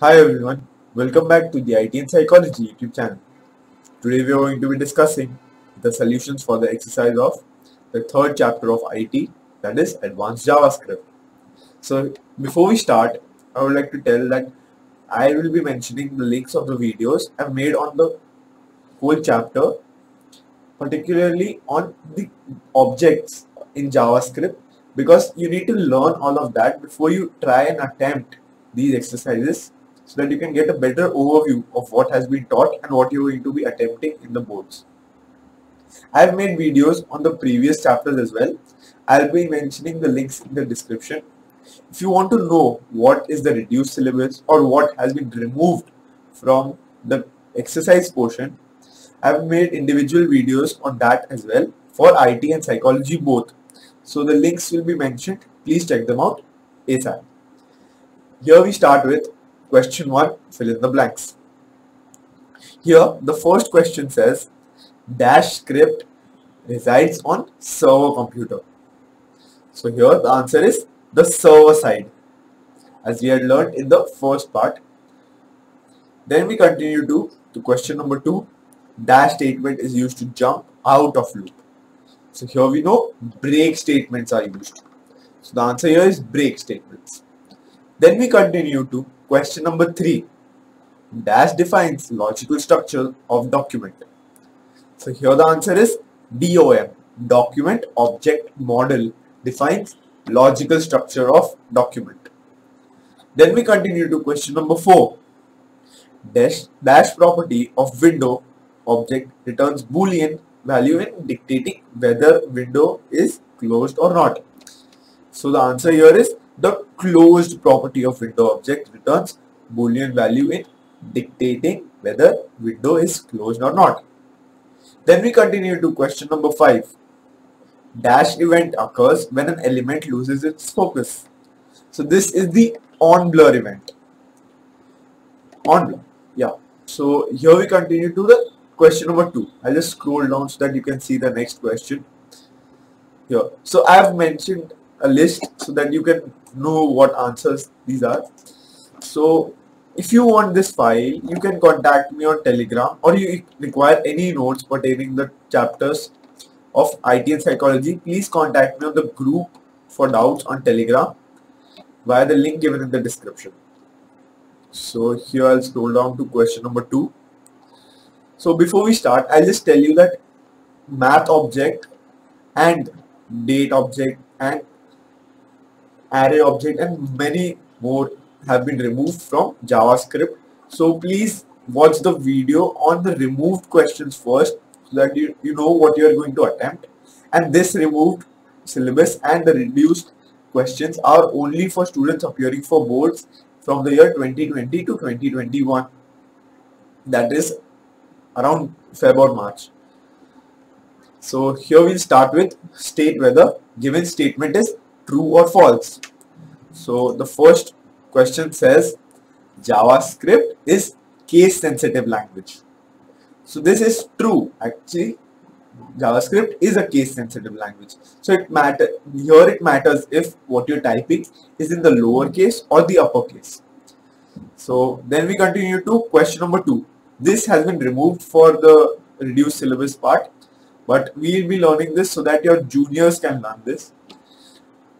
Hi everyone, welcome back to the IT and Psychology YouTube channel. Today we are going to be discussing the solutions for the exercise of the third chapter of IT that is Advanced JavaScript. So before we start, I would like to tell that I will be mentioning the links of the videos I've made on the whole chapter particularly on the objects in JavaScript because you need to learn all of that before you try and attempt these exercises so that you can get a better overview of what has been taught and what you're going to be attempting in the boards. I've made videos on the previous chapters as well. I'll be mentioning the links in the description. If you want to know what is the reduced syllabus or what has been removed from the exercise portion, I've made individual videos on that as well for IT and psychology both. So the links will be mentioned. Please check them out ASAP. Here we start with question 1, fill in the blanks. Here the first question says dash script resides on server computer. So here the answer is the server side as we had learned in the first part. Then we continue to, to question number 2 dash statement is used to jump out of loop. So here we know break statements are used. So the answer here is break statements. Then we continue to question number 3. Dash defines logical structure of document. So here the answer is DOM. Document Object Model defines logical structure of document. Then we continue to question number 4. Dash, dash property of window object returns boolean value in dictating whether window is closed or not. So the answer here is the closed property of window object returns boolean value in dictating whether window is closed or not. Then we continue to question number 5. Dash event occurs when an element loses its focus. So this is the on blur event. On blur. Yeah. So here we continue to the question number two i'll just scroll down so that you can see the next question here so i have mentioned a list so that you can know what answers these are. So if you want this file you can contact me on telegram or you require any notes pertaining the chapters of IT and psychology please contact me on the group for doubts on telegram via the link given in the description. So here I'll scroll down to question number two. So before we start, I'll just tell you that math object and date object and array object and many more have been removed from JavaScript. So please watch the video on the removed questions first so that you, you know what you are going to attempt. And this removed syllabus and the reduced questions are only for students appearing for boards from the year 2020 to 2021. That is around Feb or March. So here we'll start with state whether given statement is true or false. So the first question says JavaScript is case sensitive language. So this is true actually JavaScript is a case sensitive language. So it matter here it matters if what you're typing is in the lower case or the uppercase. So then we continue to question number two. This has been removed for the reduced syllabus part, but we will be learning this so that your juniors can learn this.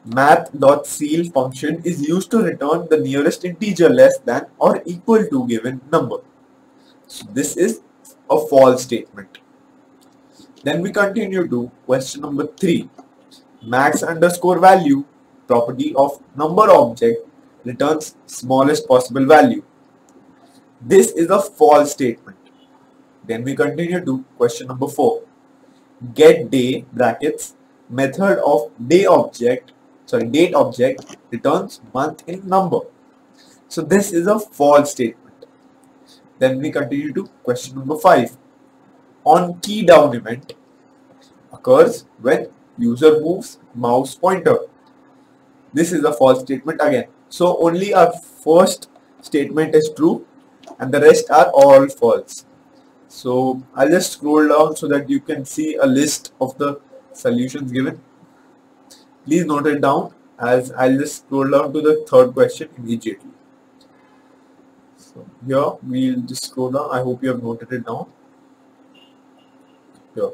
Math.ceil function is used to return the nearest integer less than or equal to given number. So this is a false statement. Then we continue to question number 3. Max underscore value property of number object returns smallest possible value. This is a false statement. Then we continue to question number 4. Get day brackets method of day object sorry date object returns month in number. So this is a false statement. Then we continue to question number 5. On key down event occurs when user moves mouse pointer. This is a false statement again. So only our first statement is true and the rest are all false. So I'll just scroll down so that you can see a list of the solutions given. Please note it down as I'll just scroll down to the third question immediately. So here we'll just scroll down. I hope you have noted it down. Here.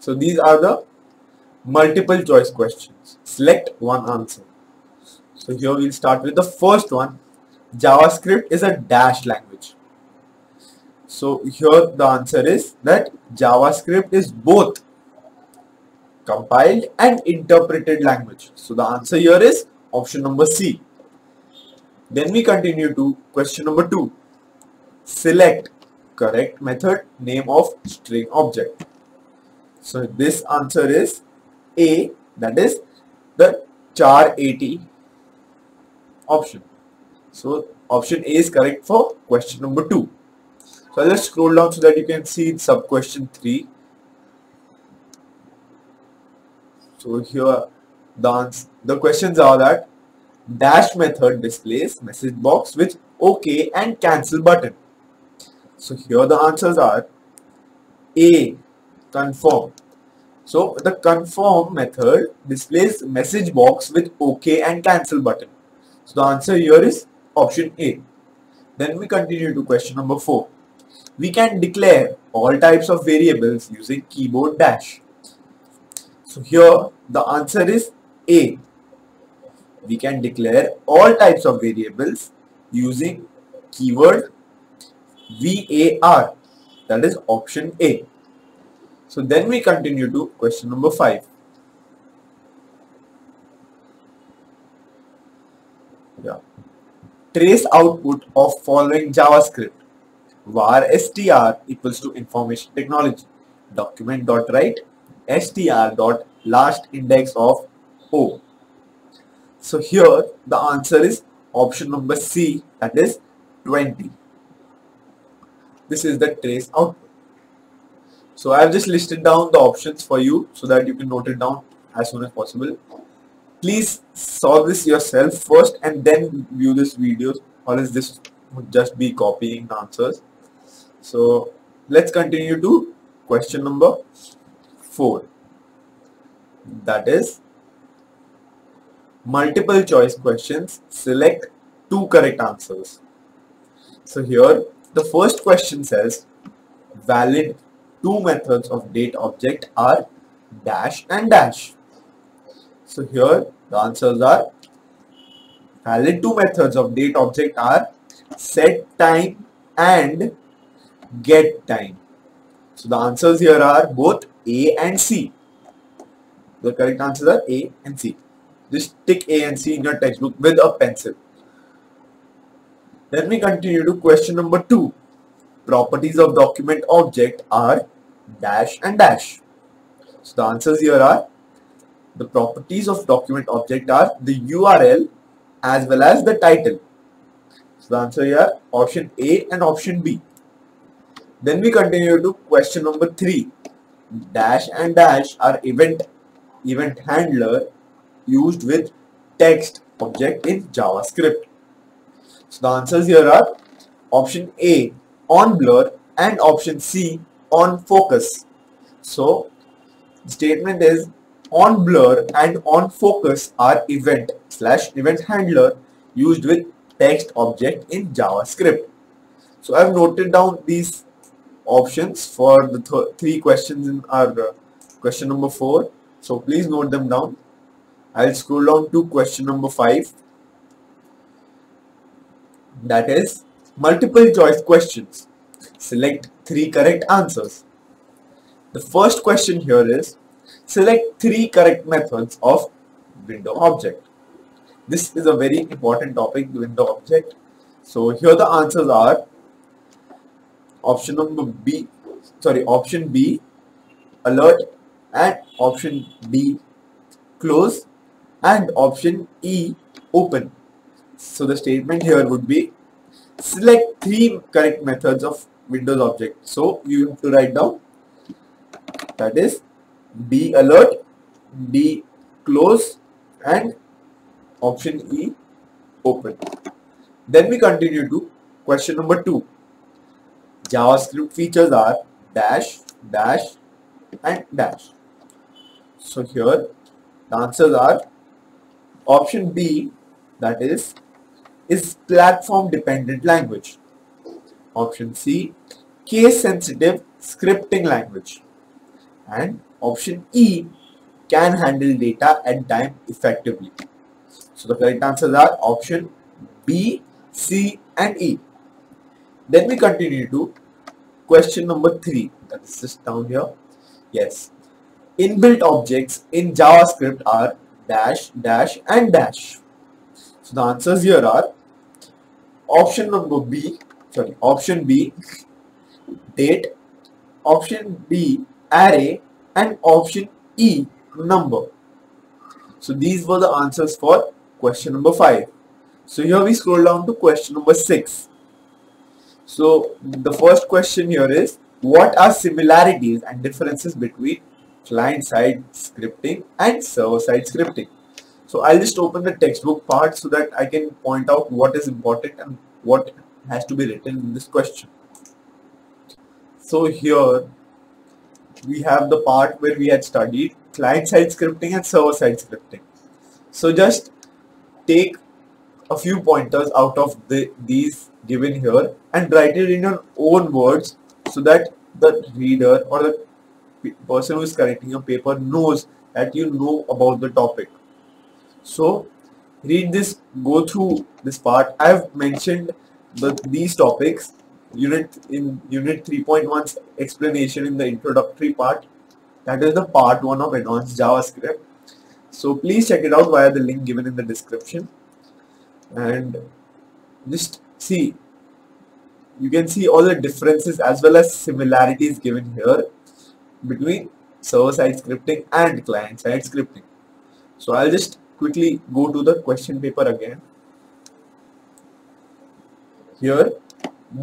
So these are the multiple choice questions. Select one answer. So here we'll start with the first one. JavaScript is a dash language. So here the answer is that JavaScript is both compiled and interpreted language. So the answer here is option number C. Then we continue to question number 2. Select correct method name of string object. So this answer is A that is the charAt option. So option A is correct for question number 2. So let's scroll down so that you can see sub question 3. So here the, answer, the questions are that dash method displays message box with OK and cancel button. So here the answers are A. Confirm. So the confirm method displays message box with OK and cancel button. So the answer here is option A. Then we continue to question number 4. We can declare all types of variables using keyboard dash. So here the answer is A we can declare all types of variables using keyword var that is option A. So then we continue to question number 5. Yeah. Trace output of following JavaScript var str equals to information technology document dot write str dot last index of o so here the answer is option number C that is 20. This is the trace output. So I have just listed down the options for you so that you can note it down as soon as possible. Please solve this yourself first and then view this video or else this would just be copying the answers. So let's continue to question number 4 that is multiple choice questions, select two correct answers. So here the first question says valid two methods of date object are dash and dash. So here the answers are valid two methods of date object are set time and get time. So the answers here are both A and C. The correct answers are A and C. Just tick A and C in your textbook with a pencil. Let me continue to question number 2. Properties of document object are dash and dash. So the answers here are the properties of document object are the URL as well as the title. So the answer here option A and option B. Then we continue to question number 3. Dash and dash are event event handler used with text object in JavaScript? So the answers here are option A on blur and option C on focus. So the statement is on blur and on focus are event slash event handler used with text object in JavaScript. So I have noted down these options for the th three questions in our uh, question number 4. So please note them down. I'll scroll down to question number 5 that is multiple choice questions. Select three correct answers. The first question here is select three correct methods of window object. This is a very important topic, window object. So here the answers are option number B, sorry, option B, alert and option D, close and option E open. So the statement here would be select three correct methods of Windows object. So you have to write down that is D alert, D close and option E open. Then we continue to question number 2. JavaScript features are dash, dash and dash. So here the answers are Option B, that is, is platform dependent language. Option C, case sensitive scripting language. And option E, can handle data and time effectively. So the correct answers are option B, C and E. Then we continue to question number 3 that is just down here. Yes. Inbuilt objects in JavaScript are dash, dash and dash. So the answers here are option number B, sorry, option B, date, option B, array and option E, number. So these were the answers for question number 5. So here we scroll down to question number 6. So the first question here is what are similarities and differences between client-side scripting and server-side scripting? So I'll just open the textbook part so that I can point out what is important and what has to be written in this question. So here we have the part where we had studied client-side scripting and server-side scripting. So just take a few pointers out of the, these given here and write it in your own words so that the reader or the person who is correcting your paper knows that you know about the topic. So read this, go through this part. I have mentioned the, these topics unit in unit 3.1 explanation in the introductory part that is the part 1 of advanced javascript so please check it out via the link given in the description and just see you can see all the differences as well as similarities given here between server-side scripting and client-side scripting so I'll just quickly go to the question paper again here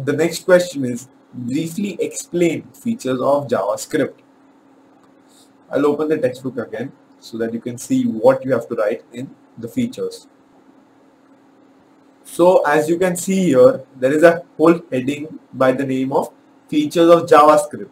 the next question is briefly explain features of JavaScript. I'll open the textbook again so that you can see what you have to write in the features. So as you can see here, there is a whole heading by the name of features of JavaScript.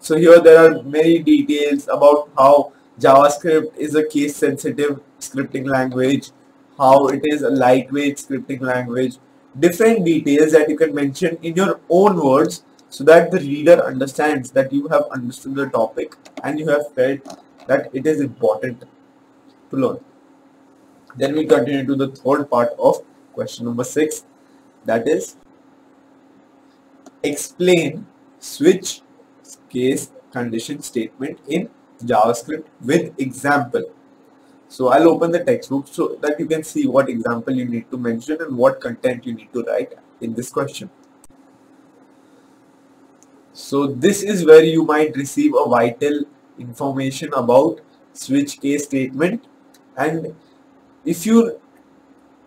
So here there are many details about how JavaScript is a case sensitive scripting language, how it is a lightweight scripting language, different details that you can mention in your own words so that the reader understands that you have understood the topic and you have felt that it is important to learn. Then we continue to the third part of question number 6 that is explain switch case condition statement in JavaScript with example. So I'll open the textbook so that you can see what example you need to mention and what content you need to write in this question. So this is where you might receive a vital information about switch case statement and if you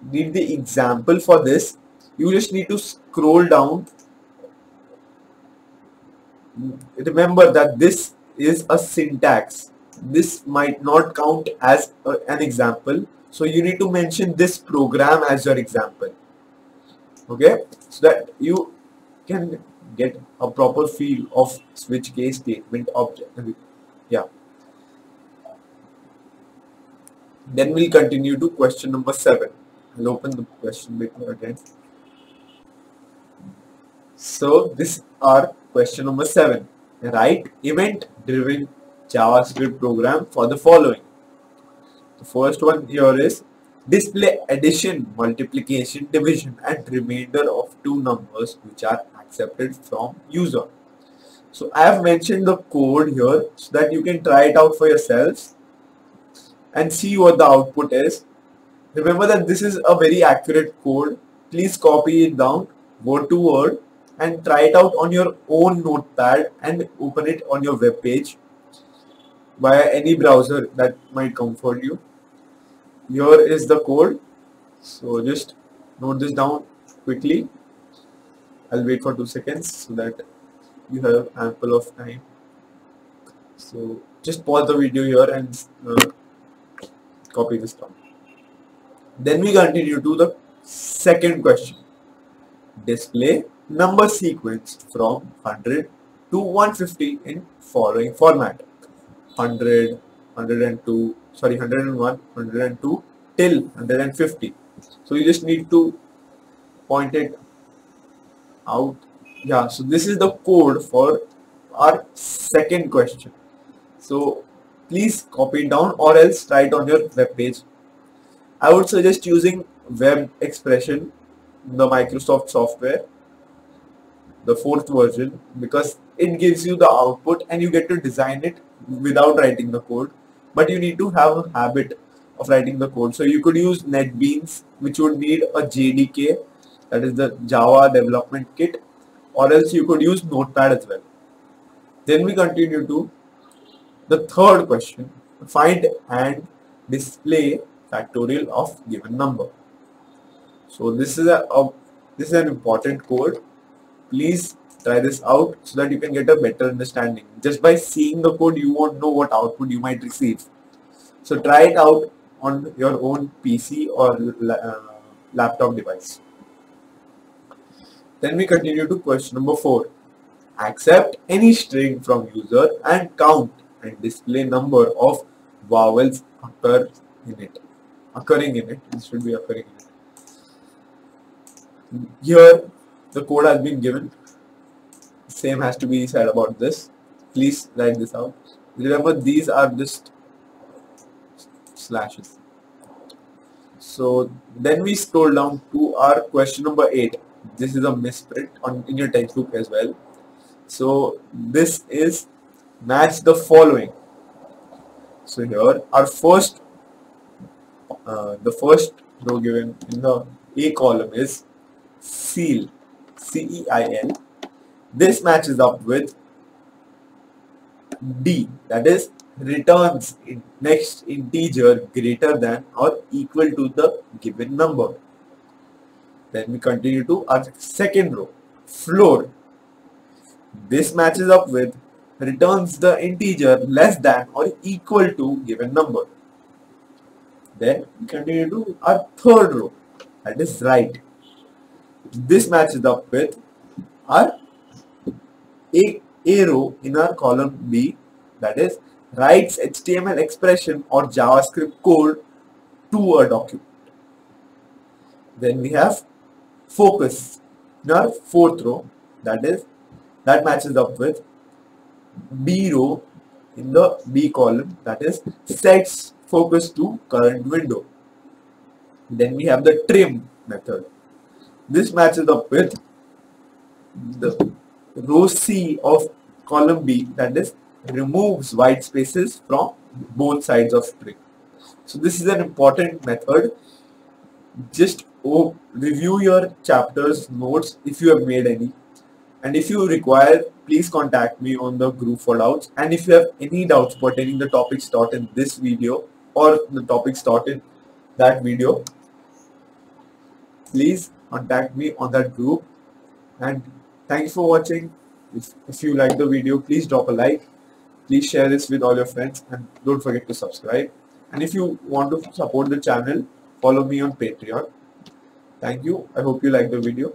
need the example for this. You just need to scroll down. Remember that this is a syntax. This might not count as a, an example. So you need to mention this program as your example. Okay? So that you can get a proper feel of switch case statement object. Yeah. Then we'll continue to question number seven i'll open the question paper again so this are question number seven write event driven JavaScript program for the following. The first one here is display addition, multiplication, division and remainder of two numbers which are accepted from user. So I have mentioned the code here so that you can try it out for yourselves and see what the output is. Remember that this is a very accurate code. Please copy it down, go to word and try it out on your own notepad and open it on your web page via any browser that might comfort you. Here is the code. So just note this down quickly. I'll wait for two seconds so that you have ample of time. So just pause the video here and uh, copy this down then we continue to the second question. Display number sequence from 100 to 150 in following format. 100 102 sorry 101 102 till 150 so you just need to point it out. Yeah so this is the code for our second question. So please copy it down or else write on your web page I would suggest using web expression the Microsoft software the fourth version because it gives you the output and you get to design it without writing the code. But you need to have a habit of writing the code. So you could use NetBeans which would need a JDK that is the Java development kit or else you could use notepad as well. Then we continue to the third question find and display factorial of given number. So this is a, this is an important code. Please try this out so that you can get a better understanding. Just by seeing the code you won't know what output you might receive. So try it out on your own PC or uh, laptop device. Then we continue to question number 4. Accept any string from user and count and display number of vowels occur in it. Occurring in it. This should be occurring in it. Here the code has been given. Same has to be said about this. Please write this out. Remember these are just slashes. So then we scroll down to our question number 8 this is a misprint on in your textbook as well so this is match the following so here our first uh, the first row given in the A column is ceil C-E-I-L this matches up with D that is returns in next integer greater than or equal to the given number then we continue to our second row, floor. This matches up with returns the integer less than or equal to given number. Then we continue to our third row, that is right. This matches up with our A, A row in our column B, that is writes HTML expression or JavaScript code to a document. Then we have focus in our fourth row that is that matches up with B row in the B column that is sets focus to current window. Then we have the trim method. This matches up with the row C of column B that is removes white spaces from both sides of string. So this is an important method. Just review your chapters notes if you have made any and if you require please contact me on the group for doubts and if you have any doubts pertaining the topics taught in this video or the topics taught in that video please contact me on that group. And thank you for watching. If, if you like the video please drop a like. Please share this with all your friends and don't forget to subscribe. And if you want to support the channel follow me on patreon. Thank you. I hope you like the video.